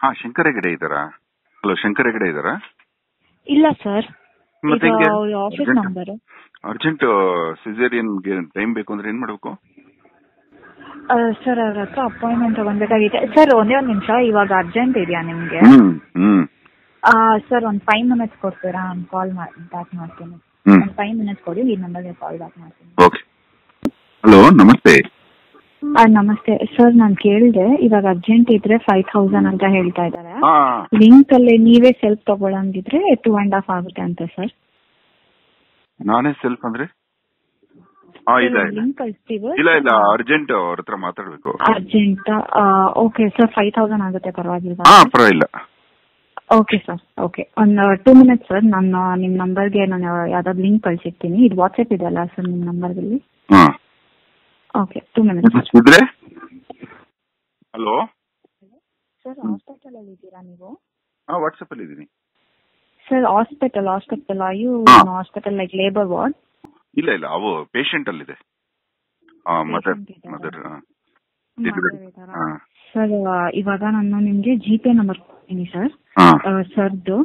ಹಾ ಶಂಕರ ಹೆಗಡೆ ಇದ್ದಾರಾ? ಹಲೋ ಶಂಕರ ಹೆಗಡೆ ಇದ್ದಾರಾ? ಇಲ್ಲ ಸರ್ ಮತ್ತೆ ಇದು ಹೆಂಗೆ? ಆಫೀಸ್ ಅರ್ಜೆಂಟ್ ನಂಬರ್ ಅರ್ಜೆಂಟ್ ಸಿಸೇರಿಯನ್ಗೆ ಟೈಮ್ ಬೇಕು ಅಂದ್ರೆ ಏನ್ ಮಾಡ್ಬೇಕು? ಸರ್ ಅವ್ರ ಹತ್ರ ಅಪಾಯಿಂಟ್ಮೆಂಟ್ ತಗೊಂಡ್ಬೇಕಾಗಿದೆ ಸರ್ ಒಂದೇ ಒಂದ್ ನಿಮಿಷ ಇವಾಗ ಅರ್ಜೆಂಟ್ ಇದೆಯಾ ನಿಮ್ಗೆ? ಹ್ಮ್ ಹ್ಮ್. ಸರ್ ಒಂದ್ ಫೈವ್ ಮಿನಿಟ್ಸ್ ಕೊಡ್ತೀರಾ? ನಾನು ಕಾಲ್ ಬ್ಯಾಕ್ ಮಾಡ್ತೀನಿ. ಹ್ಮ್. ಒಂದು ಫೈವ್ ಮಿನಿಟ್ಸ್ ಕೊಡಿ ಈ ನಂಬರ್ಗೆ ಕಾಲ್ ಬ್ಯಾಕ್ ಮಾಡ್ತೀನಿ. ಓಕೆ ಹಲೋ ನಮಸ್ತೆ. ನಮಸ್ತೆ. ಸರ್ ನಾನು ಕೇಳಿದೆ ಇವಾಗ ಅರ್ಜೆಂಟ್ ಇದ್ರೆ ಫೈವ್ ತೌಸಂಡ್ ಅಂತ ಹೇಳ್ತಾ ಇದ್ದಾರೆ. ಹಾ. ಲಿಂಕ್ ಅಲ್ಲಿ ನೀವೇ ಸೆಲ್ಫ್ ತಗೊಳಂಗಿದ್ರೆ ಟೂ ಅಂಡ್ ಹಾಫ್ ಆಗುತ್ತೆ ಅಂತ ಸರ್. ನಾನೇ ಸೆಲ್ಫ್ ಅಂದ್ರೆ? ಹಾ ಇಲ್ಲ ಇಲ್ಲ. ಲಿಂಕ್ ಕಳಿಸ್ತೀವಿ? ಇಲ್ಲ ಇಲ್ಲ ಅರ್ಜೆಂಟ್ ಅವ್ರ ಹತ್ರ ಮಾತಾಡ್ಬೇಕು. Urgent okay sir five thousand ಆಗುತ್ತೆ ಪರವಾಗಿಲ್ವಾ ಹಾ ಪರವಾಗಿಲ್ಲ. ಓಕೆ ಸರ್ ಓಕೆ ಒಂದು ಟೂ ಮಿನಿಟ್ಸ್ ಸರ್ ನಾನು ನಿಮ್ಮ ನಂಬರ್ಗೆ ನಾನು ಯಾವ್ದಾದ್ರು ಲಿಂಕ್ ಕಳ್ಸಿರ್ತೀನಿ. ಇದು ವಾಟ್ಸಪ್ ಇದೆಯಲ್ಲ ಸರ್ ನಿಮ್ಮ ನಂಬರ್ದಲ್ಲಿ ಹಾ. ಓಕೆ ಟೂ ಮಿನಿಟ್ಸ್ ಇದ್ರೆ ಹಲೋ? ಸರ್ ಹಾಸ್ಪಿಟಲ್ ಅಲ್ಲಿ ಇದ್ದೀರಾ ನೀವು? ಹಾ ವಾಟ್ಸಪ್ ಅಲ್ಲಿ ಇದ್ದೀನಿ ಸರ್ ಹಾಸ್ಪಿಟಲ್ ಹಾಸ್ಪಿಟಲ್ ಯು ಹಾ. ಹಾಸ್ಪಿಟಲ್ ಲೈಕ್ ಲೇಬರ್ ವಾರ್ಡ್ ಇಲ್ಲ ಇಲ್ಲ ಅವು ಪೇಷಂಟ್ ಅಲ್ಲಿದೆ ಆ ಮದರ್ ಮದರ್? ಸರ್ ಇವಾಗ ನಾನು ನಿಮ್ಗೆ ಜಿಪೇ ನಂಬರ್ ಕೊಡ್ತೀನಿ ಸರ್. ಸರ್ದು.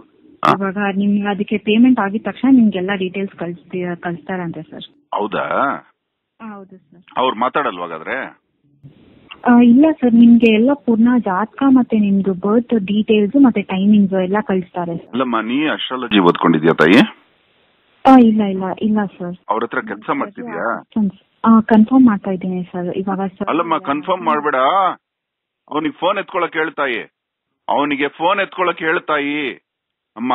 ಇವಾಗ ನಿಮ್ಗೆ ಅದಕ್ಕೆ ಪೇಮೆಂಟ್ ಆಗಿದ ತಕ್ಷಣ ನಿಮ್ಗೆಲ್ಲ ಡೀಟೇಲ್ಸ್ ಕಳಿಸ್ತಿ ಕಳಿಸ್ತಾರಂತೆ ಸರ್. ಹೌದಾ? ಹೌದು ಸರ್. ಅವ್ರು ಮಾತಾಡಲ್ವಾ ಹಾಗಾದ್ರೆ ಆ, ಇಲ್ಲ ಸರ್ ನಿಮ್ಗೆ ಎಲ್ಲ ಪೂರ್ಣ ಜಾತಕ ಮತ್ತೆ ನಿಮ್ದು ಬರ್ತ್ ಡೀಟೇಲ್ಸ್ ಮತ್ತೆ ಟೈಮಿಂಗ್ಸ್ ಎಲ್ಲ ಕಳಿಸ್ತಾರೆ ಅಲ್ಲಮ್ಮ ನೀ ಅಸ್ಟ್ರಾಲಜಿ ಓದ್ಕೊಂಡಿದ್ಯಾ ತಾಯಿ? ಆ, ಇಲ್ಲ ಇಲ್ಲ ಇಲ್ಲ ಸರ್. ಅವ್ರ ಹತ್ರ ಕೆಲಸ ಮಾಡ್ತಿದ್ಯಾ? ಕನ್ಫರ್ಮ್ ಮಾಡ್ತಾ ಇದ್ದೀನಿ ಸರ್ ಇವಾಗ ಸರ್. ಅಲ್ಲಮ್ಮ ಕನ್ಫರ್ಮ್ ಮಾಡ್ಬೇಡ. ಅವನಿಗೆ ಫೋನ್ ಎತ್ಕೊಳಕ್ ಹೇಳ್ತಾಯಿ ಅವನಿಗೆ ಫೋನ್ ಎತ್ಕೊಳಕ್ ಹೇಳ್ತಾಯಿ ಅಮ್ಮ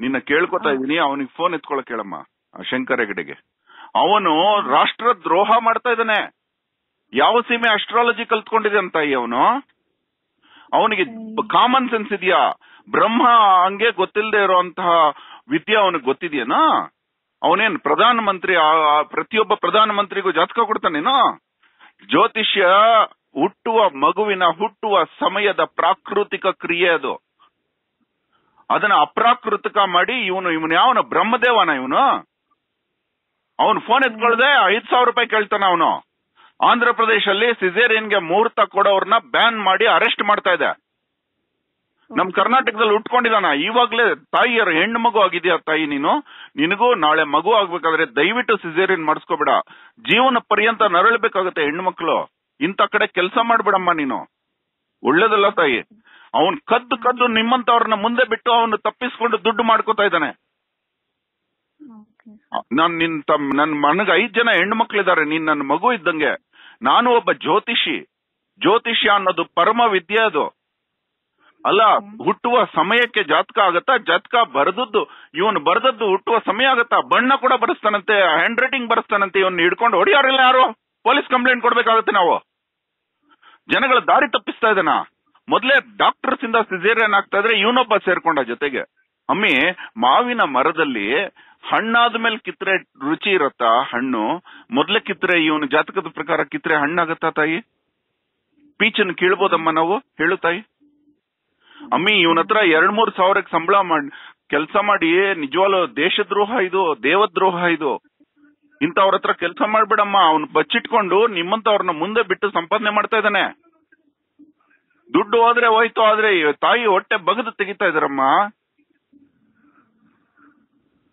ನಿನ್ನ ಕೇಳ್ಕೊತಾ ಇದೀನಿ ಅವನಿಗೆ ಫೋನ್ ಎತ್ಕೊಳಕ್ ಹೇಳಮ್ಮ ಆ ಶಂಕರ್ ಹೆಗಡೆಗೆ. ಅವನು ರಾಷ್ಟ್ರ ದ್ರೋಹ ಮಾಡ್ತಾ ಇದ್ದಾನೆ. ಯಾವ ಸೀಮೆ ಅಸ್ಟ್ರಾಲಜಿ ಕಲ್ತ್ಕೊಂಡಿದೆ ಅಂತ ಅವನು? ಅವನಿಗೆ ಕಾಮನ್ ಸೆನ್ಸ್ ಇದೆಯಾ? ಬ್ರಹ್ಮ ಹಂಗೆ ಗೊತ್ತಿಲ್ಲದೆ ಇರುವಂತಹ ವಿದ್ಯೆ ಅವನಿಗೆ ಗೊತ್ತಿದೆಯೇನಾ? ಅವನೇನ್ ಪ್ರಧಾನ ಮಂತ್ರಿ ಪ್ರತಿಯೊಬ್ಬ ಪ್ರಧಾನ ಮಂತ್ರಿಗೂ ಜಾತಕ ಕೊಡ್ತಾನೇನೋ? ಜ್ಯೋತಿಷ್ಯ ಹುಟ್ಟುವ ಮಗುವಿನ ಹುಟ್ಟುವ ಸಮಯದ ಪ್ರಾಕೃತಿಕ ಕ್ರಿಯೆ ಅದು. ಅದನ್ನ ಅಪ್ರಾಕೃತಿಕ ಮಾಡಿ ಇವನು ಇವನು ಯಾವನು? ಬ್ರಹ್ಮದೇವನ ಇವನು? ಅವನು ಫೋನ್ ಎತ್ಕೊಳ್ಳದೆ ಐದ್ ಸಾವಿರ ರೂಪಾಯಿ ಕೇಳ್ತಾನ ಅವನು. ಆಂಧ್ರ ಪ್ರದೇಶಲ್ಲಿ ಸಿಸೇರಿಯನ್ಗೆ ಮುಹೂರ್ತ ಕೊಡೋರ್ನ ಬ್ಯಾನ್ ಮಾಡಿ ಅರೆಸ್ಟ್ ಮಾಡ್ತಾ ಇದೆ ನಮ್ ಕರ್ನಾಟಕದಲ್ಲಿ ಉಟ್ಕೊಂಡಿದಾನ ಇವಾಗ್ಲೇ ತಾಯಿಯರು ಹೆಣ್ಣು ಮಗು ಆಗಿದ್ಯಾ ತಾಯಿ ನೀನು? ನಿನಗೂ ನಾಳೆ ಮಗು ಆಗ್ಬೇಕಾದ್ರೆ ದಯವಿಟ್ಟು ಸಿಜೇರಿಯನ್ ಮಾಡಿಸ್ಕೋಬೇಡ. ಜೀವನ ಪರ್ಯಂತ ನರಳಬೇಕಾಗುತ್ತೆ ಹೆಣ್ಣು ಮಕ್ಕಳು. ಇಂತ ಕಡೆ ಕೆಲಸ ಮಾಡ್ಬೇಡಮ್ಮ ನೀನು. ಒಳ್ಳೇದಲ್ಲ ತಾಯಿ. ಅವನ್ ಕದ್ದು ಕದ್ದು ನಿಮ್ಮಂತವ್ರನ್ನ ಮುಂದೆ ಬಿಟ್ಟು ಅವನು ತಪ್ಪಿಸ್ಕೊಂಡು ದುಡ್ಡು ಮಾಡ್ಕೋತಾ ಇದ್ದಾನೆ. ನಾನ್ ನಿನ್ ತಮ್ ನನ್ ಮನಗ ಐದ್ ಜನ ಹೆಣ್ಣು ಮಕ್ಳಿದ್ದಾರೆ ನೀನ್ ನನ್ನ ಮಗು ಇದ್ದಂಗೆ. ನಾನು ಒಬ್ಬ ಜ್ಯೋತಿಷಿ. ಜ್ಯೋತಿಷ್ಯ ಅನ್ನೋದು ಪರಮ ವಿದ್ಯೆ ಅದು. ಅಲ್ಲ ಹುಟ್ಟುವ ಸಮಯಕ್ಕೆ ಜಾತಕ ಆಗತ್ತಾ? ಜಾತಕ ಬರೆದದ್ದು ಇವನು ಬರೆದದ್ದು ಹುಟ್ಟುವ ಸಮಯ ಆಗತ್ತಾ? ಬಣ್ಣ ಕೂಡ ಬರೆಸ್ತಾನಂತೆ ಹ್ಯಾಂಡ್ ರೈಟಿಂಗ್ ಬರೆಸ್ತಾನಂತೆ ಇವನ್ ಹಿಡ್ಕೊಂಡು ಹೊಡಿಯಾರಿಲ್ಲ ಯಾರು? ಪೊಲೀಸ್ ಕಂಪ್ಲೇಂಟ್ ಕೊಡ್ಬೇಕಾಗತ್ತೆ ನಾವು. ಜನಗಳ ದಾರಿ ತಪ್ಪಿಸ್ತಾ ಇದ್ದಾನ? ಮೊದ್ಲೇ ಡಾಕ್ಟರ್ಸ್ ಇಂದ ಸಿಜೇರಿಯನ್ ಆಗ್ತಾ ಇದ್ರೆ ಇವನೊಬ್ಬ ಸೇರ್ಕೊಂಡ ಜೊತೆಗೆ. ಅಮ್ಮಿ, ಮಾವಿನ ಮರದಲ್ಲಿ ಹಣ್ಣಾದ ಮೇಲೆ ಕಿತ್ರೆ ರುಚಿ ಇರತ್ತಾ ಹಣ್ಣು? ಮೊದ್ಲೇ ಕಿತ್ರೆ ಇವನು ಜಾತಕದ ಪ್ರಕಾರ ಕಿತ್ರೆ ಹಣ್ಣಾಗತ್ತಾ ತಾಯಿ? ಪೀಚನ್ ಕೀಳ್ಬೋದಮ್ಮ ನಾವು? ಹೇಳು ತಾಯಿ. ಅಮ್ಮಿ, ಇವನ ಹತ್ರ ಎರಡ್ ಮೂರ್ ಸಾವಿರಕ್ಕೆ ಸಂಬಳ ಮಾಡಿ, ಕೆಲಸ ಮಾಡಿ ನಿಜವಾಗ್ಲೂ ದೇಶದ್ರೋಹ ಇದು, ದೇವದ್ರೋಹ ಇದು. ಇಂಥವ್ರ ಹತ್ರ ಕೆಲಸ ಮಾಡ್ಬೇಡಮ್ಮ. ಅವನು ಬಚ್ಚಿಟ್ಕೊಂಡು ನಿಮ್ಮಂತವ್ರನ್ನ ಮುಂದೆ ಬಿಟ್ಟು ಸಂಪಾದನೆ ಮಾಡ್ತಾ ಇದ್ದಾನೆ. ದುಡ್ಡು ಹೋದ್ರೆ ಹೋಯ್ತು, ಆದ್ರೆ ತಾಯಿ ಹೊಟ್ಟೆ ಬಗದು ತೆಗಿತಾ ಇದಾರಮ್ಮ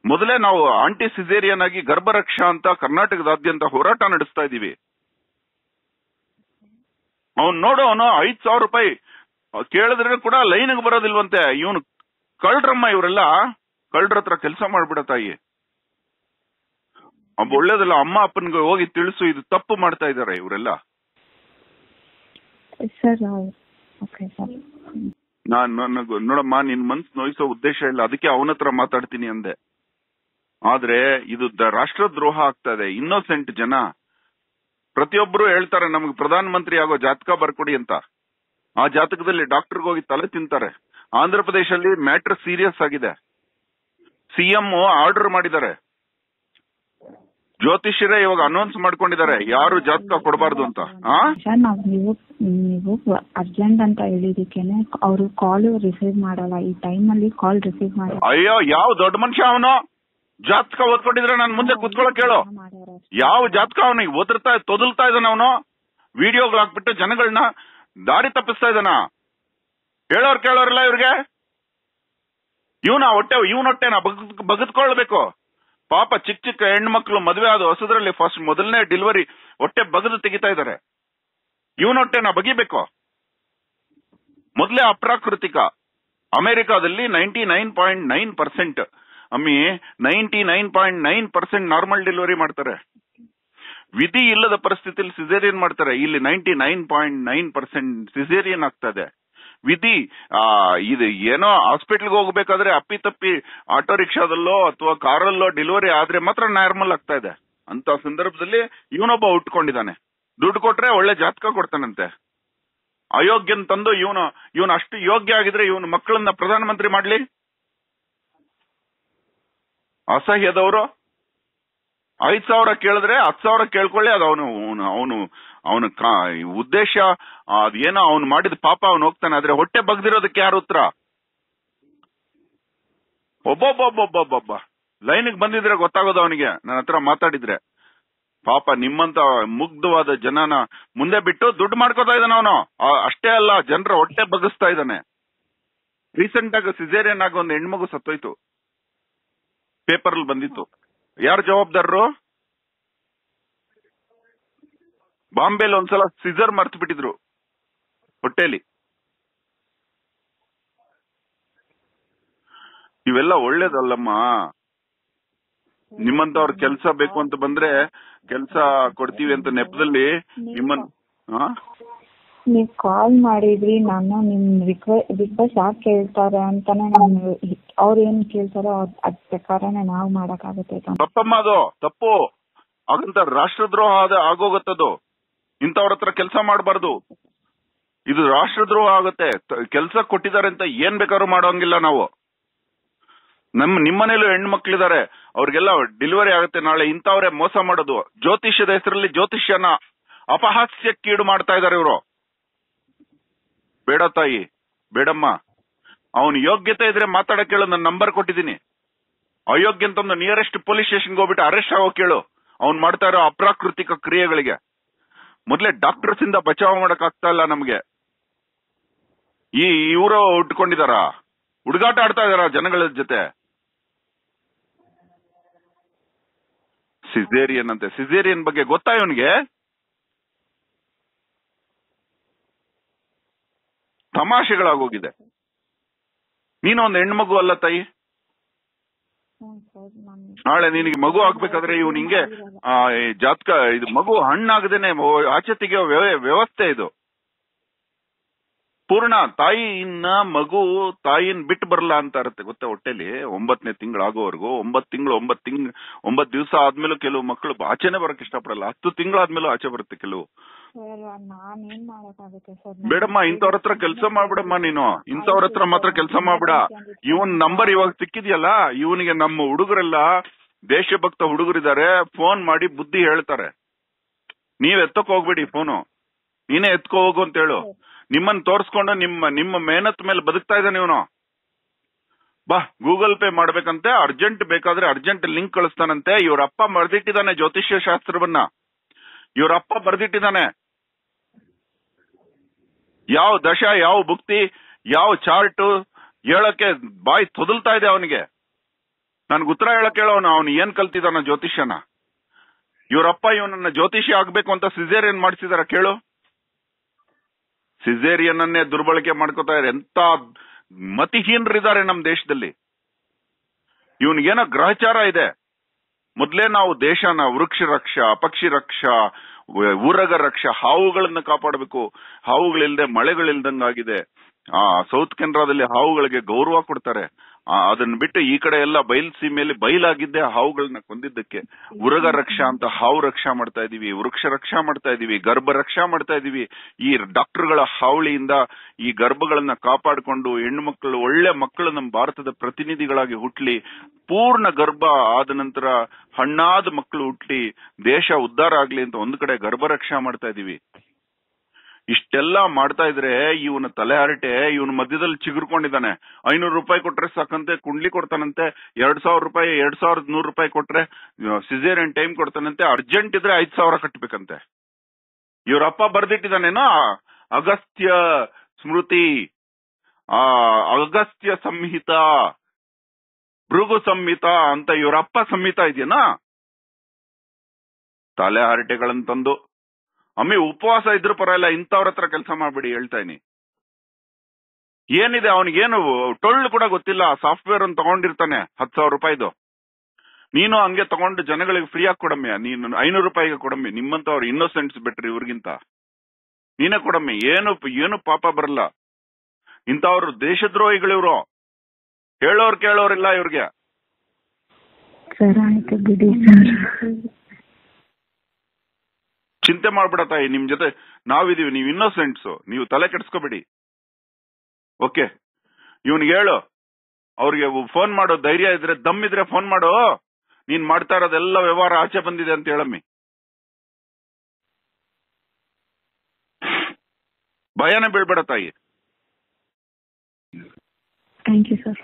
ಮೊದಲೇ ನಾವು ಆಂಟಿ ಸಿಸೇರಿಯನ್ ಆಗಿ ಗರ್ಭರಕ್ಷಾ ಅಂತ ಕರ್ನಾಟಕದಾದ್ಯಂತ ಹೋರಾಟ ನಡೆಸ್ತಾ ಇದ್ದೀವಿ. ಅವನ್ ನೋಡು ಅವನು ಐದ್ ಸಾವಿರ ರೂಪಾಯಿ. ಕೇಳಿದ್ರೆ ಕೂಡ ಲೈನ್ಗೆ ಬರೋದಿಲ್ವಂತೆ. ಇವನು ಕಳ್ರಮ್ಮ ಇವರೆಲ್ಲ. ಕಳ್ರ ಹತ್ರ ಕೆಲಸ ಮಾಡ್ಬಿಡ ತಾಯಿ. ಒಳ್ಳೇದಲ್ಲ ಅಮ್ಮ ಅಪ್ಪನ್ಗೆ ಹೋಗಿ ತಿಳಿಸು ಇದು ತಪ್ಪು ಮಾಡ್ತಾ ಇದಾರೆ ಇವರೆಲ್ಲ. ನಾನ್ ನನಗ್ ನೋಡಮ್ಮ ನಿನ್ ಮನ್ಸ್ ನೋಯಿಸೋ ಉದ್ದೇಶ ಇಲ್ಲ. ಅದಕ್ಕೆ ಅವನ ಹತ್ರ ಮಾತಾಡ್ತೀನಿ ಅಂದೆ. ಆದ್ರೆ ಇದು ರಾಷ್ಟ್ರದ್ರೋಹ ಆಗ್ತಾ ಇದೆ ಇನ್ನೋಸೆಂಟ್ ಜನ. ಪ್ರತಿಯೊಬ್ಬರು ಹೇಳ್ತಾರೆ ನಮ್ಗೆ ಪ್ರಧಾನ ಮಂತ್ರಿ ಆಗೋ ಜಾತಕ ಬರ್ಕೊಡಿ ಅಂತ. ಆ ಜಾತಕದಲ್ಲಿ ಡಾಕ್ಟರ್ಗೆ ಹೋಗಿ ತಲೆ ತಿಂತಾರೆ. ಆಂಧ್ರ ಪ್ರದೇಶದಲ್ಲಿ ಮ್ಯಾಟರ್ ಸೀರಿಯಸ್ ಆಗಿದೆ. ಸಿಎಂ ಆರ್ಡರ್ ಮಾಡಿದ್ದಾರೆ. ಜ್ಯೋತಿಷ್ಯರೇ ಇವಾಗ ಅನೌನ್ಸ್ ಮಾಡ್ಕೊಂಡಿದ್ದಾರೆ. ಯಾರು ಜಾತಕ ಕೊಡಬಾರ್ದು ಅಂತ. ನಾವು ಅರ್ಜೆಂಟ್ ಅಂತ ಹೇಳಿದಕ್ಕೇನೆ ಅವರು ಕಾಲ್ ರಿಸೀವ್ ಮಾಡಲ್ಲ. ಈ ಟೈಮ್ ಅಲ್ಲಿ ಕಾಲ್ ರಿಸೀವ್ ಮಾಡಿ. ಅಯ್ಯೋ ಯಾವ ದೊಡ್ಡ ಮನುಷ್ಯ ಅವನು? ಜಾತಕ ಓದ್ಕೊಂಡಿದ್ರೆ ನಾನು ಮುಂದೆ ಕುತ್ಕೊಳಕ್ ಹೇಳು. ಯಾವ ಜಾತಕ ಅವನಿಗೆ ಓದಿರ್ತಾ ತೊದಲ್ತಾ ಇದ್ದಾನ ಅವನು? ವಿಡಿಯೋಗಳು ಹಾಕ್ಬಿಟ್ಟು ಜನಗಳನ್ನ ದಾರಿ ತಪ್ಪಿಸ್ತಾ ಇದ್ದಾನ ಹೇಳೋರ್ ಕೇಳೋರಿಲ್ಲ ಇವ್ರಿಗೆ? ಇವನ ಹೊಟ್ಟೆ ಇವನ ಹೊಟ್ಟೆನ ಬಗದ್ಕೊಳ್ಬೇಕು. ಪಾಪ ಚಿಕ್ಕ ಚಿಕ್ಕ ಹೆಣ್ಮಕ್ಳು ಮದುವೆ ಆದ ಹೊಸದ್ರಲ್ಲಿ ಫಸ್ಟ್ ಮೊದಲನೇ ಡೆಲಿವರಿ ಹೊಟ್ಟೆ ಬಗದು ತೆಗಿತಾ ಇದಾರೆ. ಇವನ ಹೊಟ್ಟೆನ ಬಗಿಬೇಕು. ಮೊದಲೇ ಅಪ್ರಾಕೃತಿಕ. ಅಮೆರಿಕಾದಲ್ಲಿ ninety nine point nine percent ಅಮ್ಮಿ ninety nine point nine percent normal delivery ಮಾಡ್ತಾರೆ. ವಿಧಿ ಇಲ್ಲದ ಪರಿಸ್ಥಿತಿಯಲ್ಲಿ ಸಿಸೇರಿಯನ್ ಮಾಡ್ತಾರೆ. ಇಲ್ಲಿ ninety nine point nine percent caesarean ಆಗ್ತದೆ. ವಿಧಿ ಇದು ಏನೋ ಹಾಸ್ಪಿಟಲ್ಗೆ ಹೋಗ್ಬೇಕಾದ್ರೆ ಅಪ್ಪಿ ತಪ್ಪಿ ಆಟೋ ರಿಕ್ಷಾದಲ್ಲೋ ಅಥವಾ ಕಾರಲ್ಲೋ ಡೆಲಿವರಿ ಆದ್ರೆ ಮಾತ್ರ ನಾರ್ಮಲ್ ಆಗ್ತಾ ಇದೆ. ಅಂತ ಸಂದರ್ಭದಲ್ಲಿ ಇವನೊಬ್ಬ ಉಟ್ಕೊಂಡಿದ್ದಾನೆ. ದುಡ್ಡು ಕೊಟ್ರೆ ಒಳ್ಳೆ ಜಾತಕ ಕೊಡ್ತಾನಂತೆ. ಅಯೋಗ್ಯನ್ ತಂದು ಇವನು ಇವನು ಅಷ್ಟು ಯೋಗ್ಯ ಆಗಿದ್ರೆ ಇವನು ಮಕ್ಕಳನ್ನ ಪ್ರಧಾನಮಂತ್ರಿ ಮಾಡ್ಲಿ? ಅಸಹ್ಯದವರು? ಐದ್ ಸಾವಿರ ಕೇಳಿದ್ರೆ ಹತ್ ಸಾವಿರ ಕೇಳ್ಕೊಳ್ಳಿ, ಅದು ಅವನು ಅವನು ಅವನು ಉದ್ದೇಶ ಅದೇನೋ ಅವನು ಮಾಡಿದ ಪಾಪ ಅವನು ಹೋಗ್ತಾನೆ, ಆದ್ರೆ ಹೊಟ್ಟೆ ಬಗ್ದಿರೋದಕ್ಕೆ ಯಾರು ಉತ್ತರ? ಒಬ್ಬೊಬ್ಬೊಬ್ಬೊಬ್ಬೊಬ್ಬ. ಲೈನ್ಗೆ ಬಂದಿದ್ರೆ ಗೊತ್ತಾಗೋದು ಅವನಿಗೆ. ನನ್ನ ಹತ್ರ ಮಾತಾಡಿದ್ರೆ. ಪಾಪ ನಿಮ್ಮಂತ ಮುಗ್ಧವಾದ ಜನನ ಮುಂದೆ ಬಿಟ್ಟು ದುಡ್ಡು ಮಾಡ್ಕೋತಾ ಇದ್ದಾನೆ ಅವನು. ಅಷ್ಟೇ ಅಲ್ಲ, ಜನರ ಹೊಟ್ಟೆ ಬಗ್ಗಿಸ್ತಾ ಇದ್ದಾನೆ. ರೀಸೆಂಟ್ ಆಗಿ ಸಿಜೇರಿಯನ್ ಆಗಿ ಒಂದು ಹೆಣ್ಮಗು ಸತ್ತೋಯ್ತು. ಪೇಪರ್ ಅಲ್ಲಿ ಬಂದಿತ್ತು. ಯಾರು ಜವಾಬ್ದಾರರು? ಬಾಂಬೆಲಿ ಒಂದ್ಸಲ ಸಿಜರ್ ಮರ್ತು ಬಿಟ್ಟಿದ್ರು ಹೊಟ್ಟೆಲಿ. ಇವೆಲ್ಲ ಒಳ್ಳೇದಲ್ಲಮ್ಮ. ನಿಮ್ಮಂತವ್ರ ಕೆಲ್ಸ ಬೇಕು ಅಂತ ಬಂದ್ರೆ ಕೆಲ್ಸ ಕೊಡ್ತೀವಿ ಅಂತ ನೆಪದಲ್ಲಿ ನಿಮ್ಮನ್ ಹಾ ನೀವ್ ಕಾಲ್ ಮಾಡಿದ್ರಿ, ನಾನು ನಿಮ್ ರಿಕ್ವೆಸ್ಟ್ ಯಾಕೆ ಕೇಳ್ತಾರೆ ಅಂತಾನೆ ನಾನು ಅವ್ರ ಏನ್ ಕೇಳ್ತಾರೋ ಅದ್ ಪ್ರಕಾರನೇ ನಾವ್ ಮಾಡಕ್ಕಾಗುತ್ತೆ ತಪ್ಪಮ್ಮ ಅದು, ತಪ್ಪು. ಹಾಗಂತ ರಾಷ್ಟ್ರದ್ರೋಹ ಅದ ಆಗೋಗತ್ತದು. ಇಂಥವ್ರ ಹತ್ರ ಕೆಲಸ ಮಾಡಬಾರ್ದು. ಇದು ರಾಷ್ಟ್ರದ್ರೋಹ ಆಗುತ್ತೆ. ಕೆಲಸ ಕೊಟ್ಟಿದ್ದಾರೆ ಅಂತ ಏನ್ ಬೇಕಾದ್ರೂ ಮಾಡೋಂಗಿಲ್ಲ ನಾವು. ನಮ್, ನಿಮ್ಮನೇಲೂ ಹೆಣ್ಮಕ್ಳಿದಾರೆ. ಅವ್ರಿಗೆಲ್ಲ ಡೆಲಿವರಿ ಆಗುತ್ತೆ ನಾಳೆ. ಇಂಥವ್ರೆ ಮೋಸ ಮಾಡೋದು. ಜ್ಯೋತಿಷ್ಯದ ಹೆಸರಲ್ಲಿ ಜ್ಯೋತಿಷ್ಯನ ಅಪಹಾಸ್ಯಕ್ಕೀಡು ಮಾಡ್ತಾ ಇದಾರೆ ಇವರು. ಬೇಡ ತಾಯಿ, ಬೇಡಮ್ಮ. ಅವನು ಯೋಗ್ಯತೆ ಇದ್ರೆ ಮಾತಾಡಕ್ ಕೇಳು, ನನ್ನ ನಂಬರ್ ಕೊಟ್ಟಿದ್ದೀನಿ. ಅಯೋಗ್ಯ ಅಂತಂದು ನಿಯರೆಸ್ಟ್ ಪೊಲೀಸ್ ಸ್ಟೇಷನ್ಗೆ ಹೋಗ್ಬಿಟ್ಟು ಅರೆಸ್ಟ್ ಆಗೋ ಕೇಳು. ಅವ್ನು ಮಾಡ್ತಾ ಇರೋ ಅಪ್ರಾಕೃತಿಕ ಕ್ರಿಯೆಗಳಿಗೆ. ಮೊದ್ಲೇ ಡಾಕ್ಟರ್ಸ್ ಇಂದ ಬಚಾವ್ ಮಾಡಕ್ ಆಗ್ತಾ ಇಲ್ಲ ನಮ್ಗೆ. ಈ ಇವರು ಉಟ್ಕೊಂಡಿದಾರ? ಹುಡುಗಾಟ ಆಡ್ತಾ ಇದಾರ ಜನಗಳ ಜೊತೆ? ಸಿಸೇರಿಯನ್ ಅಂತೆ. ಸಿಸೇರಿಯನ್ ಬಗ್ಗೆ ಗೊತ್ತಾ ಇವನಿಗೆ? ತಮಾಷೆಗಳಾಗೋಗಿದೆ. ನೀನು ಒಂದು ಹೆಣ್ಮಗು ಅಲ್ಲ ತಾಯಿ? ನಾಳೆ ನಿನಗೆ ಮಗು ಆಗ್ಬೇಕಾದ್ರೆ ಇವ್ ನಿಂಗೆ ಜಾತಕ, ಇದು ಮಗು ಹಣ್ಣಾಗದೇನೆ ಆಚೆ ತೆಗೆಯೋ ವ್ಯವ- ವ್ಯವಸ್ಥೆ ಇದು. ಪೂರ್ಣ ತಾಯಿನ ಮಗು ತಾಯಿನ್ ಬಿಟ್ಟು ಬರಲ್ಲ ಅಂತ ಇರುತ್ತೆ ಗೊತ್ತಾ ಹೊಟ್ಟೆಲಿ? ಒಂಬತ್ತನೇ ತಿಂಗಳಾಗೋವರೆಗೂ. ಒಂಬತ್ ತಿಂಗಳು ಒಂಬತ್ ತಿಂಗ್ ಒಂಬತ್ ದಿವಸ ಆದ್ಮೇಲೆ ಕೆಲವು ಮಕ್ಕಳು ಆಚೆನೆ ಬರಕ್ ಇಷ್ಟಪಡಲ್ಲ. ಹತ್ತು ತಿಂಗಳಾದ್ಮೇಲೂ ಆಚೆ ಬರುತ್ತೆ ಕೆಲವು. ಬೇಡಮ್ಮ ಇಂಥವ್ರ ಹತ್ರ ಕೆಲಸ ಮಾಡ್ಬಿಡಮ್ಮ ನೀನು. ಇಂಥವ್ರ ಹತ್ರ ಮಾತ್ರ ಕೆಲಸ ಮಾಡ್ಬಿಡ. ಇವನ್ ನಂಬರ್ ಇವಾಗ ಸಿಕ್ಕಿದ್ಯಲ್ಲ ಇವನಿಗೆ ನಮ್ಮ ಹುಡುಗರೆಲ್ಲ ದೇಶಭಕ್ತ ಹುಡುಗರಿದ್ದಾರೆ. ಫೋನ್ ಮಾಡಿ ಬುದ್ಧಿ ಹೇಳ್ತಾರೆ. ನೀವ್ ಎತ್ತಕ್ ಹೋಗ್ಬೇಡಿ ಫೋನು. ನೀನೇ ಎತ್ಕೋ ಹೋಗು ಅಂತ ಹೇಳು. ನಿಮ್ಮನ್ನ ತೋರಿಸ್ಕೊಂಡು ನಿಮ್ಮ ನಿಮ್ಮ ಮೇಹನತ್ ಮೇಲೆ ಬದುಕ್ತಾ ಇದ್ದಾನೆ ಇವನು. ಬಾ, ಗೂಗಲ್ ಪೇ ಮಾಡ್ಬೇಕಂತೆ, ಅರ್ಜೆಂಟ್ ಬೇಕಾದ್ರೆ ಅರ್ಜೆಂಟ್ ಲಿಂಕ್ ಕಳಿಸ್ತಾನಂತೆ. ಇವ್ರ ಅಪ್ಪ ಬರ್ದಿಟ್ಟಿದ್ದಾನೆ ಜ್ಯೋತಿಷ್ಯ ಶಾಸ್ತ್ರವನ್ನ. ಇವ್ರ ಅಪ್ಪ ಬರ್ದಿಟ್ಟಿದ್ದಾನೆ ಯಾವ ದಶ, ಯಾವ ಭುಕ್ತಿ, ಯಾವ ಚಾರ್ಟ್ ಹೇಳಕ್ಕೆ ಬಾಯಿ ತೊದಲ್ತಾ ಇದೆ ಅವನಿಗೆ. ನನ್ಗೆ ಉತ್ತರ ಹೇಳಕ್ ಹೇಳೋನು ಅವನು ಏನ್ ಕಲ್ತಿದಾನ ಜ್ಯೋತಿಷ್ಯನ. ಇವರಪ್ಪ ಇವನನ್ನ ಜ್ಯೋತಿಷ್ಯ ಆಗ್ಬೇಕು ಅಂತ ಸಿಜೇರಿಯನ್ ಮಾಡಿಸಿದಾರ, ಕೇಳು. ಸಿಸೇರಿಯನ್ ಅನ್ನೇ ದುರ್ಬಳಕೆ ಮಾಡ್ಕೋತಾ ಇದ್ದಾರೆ. ಎಂತ ಮತಿಹೀನರಿದ್ದಾರೆ ನಮ್ಮ ದೇಶದಲ್ಲಿ. ಇವನಿಗೇನೋ ಗ್ರಹಚಾರ ಇದೆ. ಮೊದ್ಲೇ ನಾವು ದೇಶನ ವೃಕ್ಷ ರಕ್ಷಾ, ಪಕ್ಷಿ ರಕ್ಷಾ, ಊರಗ ರಕ್ಷಾ, ಹಾವುಗಳನ್ನ ಕಾಪಾಡಬೇಕು. ಹಾವುಗಳಿಲ್ದೆ ಮಳೆಗಳಿಲ್ದಂಗಾಗಿದೆ. ಆ ಸೌತ್ ಕೆನರಾದಲ್ಲಿ ಹಾವುಗಳಿಗೆ ಗೌರವ ಕೊಡ್ತಾರೆ. ಅದನ್ನ ಬಿಟ್ಟು ಈ ಕಡೆ ಎಲ್ಲ ಬಯಲ್ ಸೀಮೆಯಲ್ಲಿ ಬಯಲಾಗಿದ್ದೆ ಹಾವುಗಳನ್ನ ಕೊಂದಿದ್ದಕ್ಕೆ. ಉರಗ ರಕ್ಷಾ ಅಂತ ಹಾವು ರಕ್ಷಾ ಮಾಡ್ತಾ ಇದೀವಿ, ವೃಕ್ಷ ರಕ್ಷಾ ಮಾಡ್ತಾ ಇದೀವಿ, ಗರ್ಭ ರಕ್ಷಾ ಮಾಡ್ತಾ ಇದೀವಿ. ಈ ಡಾಕ್ಟರ್ಗಳ ಹಾವಳಿಯಿಂದ ಈ ಗರ್ಭಗಳನ್ನ ಕಾಪಾಡಿಕೊಂಡು ಹೆಣ್ಣು ಮಕ್ಕಳು, ಒಳ್ಳೆ ಮಕ್ಕಳು ನಮ್ಮ ಭಾರತದ ಪ್ರತಿನಿಧಿಗಳಾಗಿ ಹುಟ್ಲಿ, ಪೂರ್ಣ ಗರ್ಭ ಆದ ನಂತರ ಹಣ್ಣಾದ ಮಕ್ಕಳು ಹುಟ್ಲಿ, ದೇಶ ಉದ್ದಾರ ಆಗ್ಲಿ ಅಂತ ಒಂದ್ ಕಡೆ ಗರ್ಭ ರಕ್ಷಾ ಮಾಡ್ತಾ ಇದೀವಿ. ಇಷ್ಟೆಲ್ಲ ಮಾಡ್ತಾ ಇದ್ರೆ ಇವನ ತಲೆ ಹರಟೆ, ಇವನ ಮಧ್ಯದಲ್ಲಿ ಚಿಗುರ್ಕೊಂಡಿದ್ದಾನೆ. ಐನೂರು ರೂಪಾಯಿ ಕೊಟ್ರೆ ಸಾಕಂತೆ, ಕುಂಡ್ಲಿ ಕೊಡ್ತಾನಂತೆ. ಎರಡ್ ಸಾವಿರ ರೂಪಾಯಿ, ಎರಡ್ ಸಾವಿರದ ನೂರು ರೂಪಾಯಿ ಕೊಟ್ರೆ ಸಿಸೇರಿಯನ್ ಟೈಮ್ ಕೊಡ್ತಾನಂತೆ. ಅರ್ಜೆಂಟ್ ಇದ್ರೆ ಐದ್ ಸಾವಿರ ಕಟ್ಬೇಕಂತೆ. ಇವ್ರ ಅಪ್ಪ ಬರ್ದಿಟ್ಟಿದ್ದಾನೇನೋ ಅಗಸ್ತ್ಯ ಸ್ಮೃತಿ, ಆ, ಅಗಸ್ತ್ಯ ಸಂಹಿತ, ಭೃಗು ಸಂಹಿತ ಅಂತ ಇವರಪ್ಪ ಸಂಹಿತ ಇದೆಯೇನಾ? ತಲೆ ಹರಟೆಗಳನ್ನ ತಂದು. ಅಮ್ಮಿ ಉಪವಾಸ ಇದ್ರು ಪರವಾಗಿಲ್ಲ, ಇಂಥವ್ರ ಹತ್ರ ಕೆಲಸ ಮಾಡ್ಬಿಡಿ, ಹೇಳ್ತಾ ಇದೀನಿ ಏನಿದೆ ಅವನಿಗೇನು ಟೊಳ್ಳು ಕೂಡ ಗೊತ್ತಿಲ್ಲ ಸಾಫ್ಟ್ವೇರ್ ಅನ್ನು ತಗೊಂಡಿರ್ತಾನೆ, ಹತ್ತು ಸಾವಿರ ರೂಪಾಯಿದು. ನೀನು ಹಂಗೆ ತಗೊಂಡು ಜನಗಳಿಗೆ ಫ್ರೀ ಆಗಿ ಕೊಡಮ್ಮಿ, ನೀನು ಐನೂರು ರೂಪಾಯಿಗೆ ಕೊಡಮ್ಮಿ ನಿಮ್ಮಂತವ್ರು ಇನ್ನೋಸೆಂಟ್ಸ್ ಬಿಟ್ರಿ ಇವ್ರಿಗಿಂತ. ನೀನೇ ಕೊಡಮ್ಮಿ, ಏನು ಏನು ಪಾಪ ಬರಲ್ಲ. ಇಂಥವ್ರು ದೇಶದ್ರೋಹಿಗಳಿವ್ರು ಹೇಳೋರ್ ಕೇಳೋರಿಲ್ಲ ಇವ್ರಿಗೆ ಸರ್ ಆಯ್ತು ಬಿಡಿ ಸರ್ ಚಿಂತೆ ಮಾಡ್ಬಿಡ ತಾಯಿ, ನಿಮ್ ಜೊತೆ ನಾವಿದೀವಿ, ನೀವು ಇನ್ನೋಸೆಂಟ್ಸ್ ನೀವು ತಲೆ ಕೆಡಿಸ್ಕೋಬೇಡಿ. ಓಕೆ ಇವನಿಗೆ ಹೇಳು. ಅವ್ರಿಗೆ ಫೋನ್ ಮಾಡೋ ಧೈರ್ಯ ಇದ್ರೆ, ದಮ್ ಇದ್ರೆ ಫೋನ್ ಮಾಡೋ. ನೀನ್ ಮಾಡ್ತಾ ಇರೋದೆಲ್ಲ ವ್ಯವಹಾರ ಆಚೆ ಬಂದಿದೆ ಅಂತ ಹೇಳಮ್ಮಿ. ಭಯನೇ ಬೀಳ್ಬೇಡ ತಾಯಿ. Thank you sir